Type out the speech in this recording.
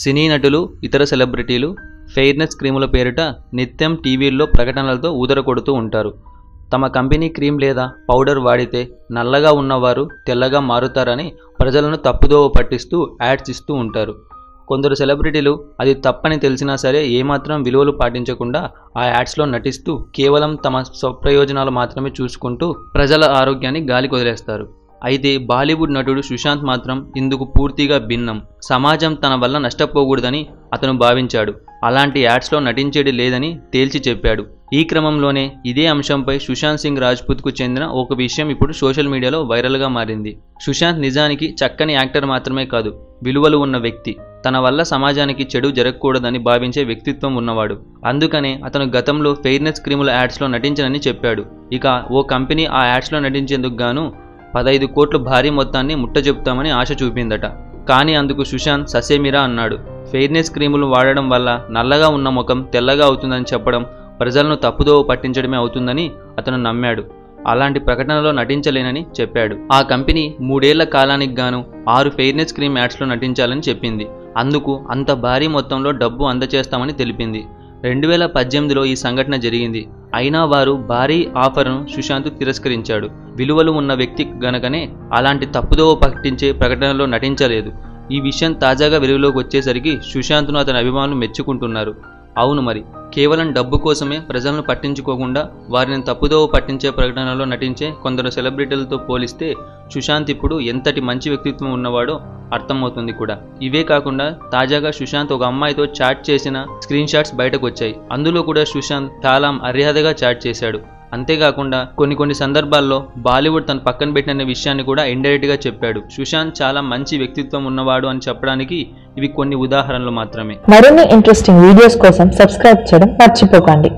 సినీ నటులు ఇతర సెలబ్రిటీలు ఫెయిర్నెస్ క్రీముల పేరిట నిత్యం టీవీల్లో ప్రకటనలతో ఊదరకొడుతూ ఉంటారు. తమ కంపెనీ క్రీమ్ లేదా పౌడర్ వాడితే నల్లగా ఉన్నవారు తెల్లగా మారుతారని ప్రజలను తప్పుదోవ పట్టిస్తూ యాడ్స్ ఇస్తూ ఉంటారు. కొందరు సెలబ్రిటీలు అది తప్పని తెలిసినా సరే ఏమాత్రం విలువలు పాటించకుండా ఆ యాడ్స్లో నటిస్తూ కేవలం తమ స్వప్రయోజనాలు మాత్రమే చూసుకుంటూ ప్రజల ఆరోగ్యాన్ని గాలి కొదిలేస్తారు అయితే బాలీవుడ్ నటుడు సుశాంత్ మాత్రం ఇందుకు పూర్తిగా భిన్నం. సమాజం తన వల్ల నష్టపోకూడదని అతను భావించాడు. అలాంటి యాడ్స్లో నటించేది లేదని తేల్చి చెప్పాడు. ఈ క్రమంలోనే ఇదే అంశంపై సుశాంత్ సింగ్ రాజ్పుత్కు చెందిన ఒక విషయం ఇప్పుడు సోషల్ మీడియాలో వైరల్గా మారింది. సుశాంత్ నిజానికి చక్కని యాక్టర్ మాత్రమే కాదు విలువలు ఉన్న వ్యక్తి. తన వల్ల సమాజానికి చెడు జరగకూడదని భావించే వ్యక్తిత్వం ఉన్నవాడు. అందుకనే అతను గతంలో ఫెయిర్నెస్ క్రీముల యాడ్స్లో నటించనని చెప్పాడు. ఇక ఓ కంపెనీ ఆ యాడ్స్లో నటించేందుకు గాను పదైదు కోట్ల భారీ మొత్తాన్ని ముట్టజెప్తామని ఆశ చూపిందట. కానీ అందుకు సుశాంత్ ససేమిరా అన్నాడు. ఫెయిర్నెస్ క్రీములు వాడడం వల్ల నల్లగా ఉన్న ముఖం తెల్లగా అవుతుందని చెప్పడం ప్రజలను తప్పుదోవ పట్టించడమే అవుతుందని అతను నమ్మాడు. అలాంటి ప్రకటనలో నటించలేనని చెప్పాడు. ఆ కంపెనీ మూడేళ్ళ కాలానికి గాను ఆరు ఫెయిర్నెస్ క్రీమ్ యాడ్స్లో నటించాలని చెప్పింది. అందుకు అంత భారీ మొత్తంలో డబ్బు అందచేస్తామని తెలిపింది. రెండు వేల పద్దెనిమిదిలో ఈ సంఘటన జరిగింది. అయినా వారు భారీ ఆఫర్ను సుశాంత్ తిరస్కరించాడు. విలువలు ఉన్న వ్యక్తి గనకనే అలాంటి తప్పుదోవ పట్టించే ప్రకటనలో నటించలేదు. ఈ విషయం తాజాగా వెలుగులోకి వచ్చేసరికి సుశాంత్ను అతని అభిమానులు మెచ్చుకుంటున్నారు. అవును మరి కేవలం డబ్బు కోసమే ప్రజలను పట్టించుకోకుండా వారిని తప్పుదోవ పట్టించే ప్రకటనలో నటించే కొందరు సెలబ్రిటీలతో పోలిస్తే సుశాంత్ ఇప్పుడు ఎంతటి మంచి వ్యక్తిత్వం ఉన్నవాడో అర్థమవుతుంది కూడా. ఇవే కాకుండా తాజాగా సుశాంత్ ఒక అమ్మాయితో చాట్ చేసిన స్క్రీన్ షాట్స్ బయటకు వచ్చాయి అందులో కూడా సుశాంత్ చాలా మర్యాదగా చాట్ చేశాడు. అంతేకాకుండా కొన్ని కొన్ని సందర్భాల్లో బాలీవుడ్ తన పక్కన పెట్టిన విషయాన్ని కూడా ఇండైరెక్ట్గా చెప్పాడు. సుశాంత్ చాలా మంచి వ్యక్తిత్వం ఉన్నవాడు అని చెప్పడానికి ఇవి కొన్ని ఉదాహరణలు మాత్రమే. మరిన్ని ఇంట్రెస్టింగ్ వీడియోస్ కోసం సబ్స్క్రైబ్ చేయడం మర్చిపోకండి.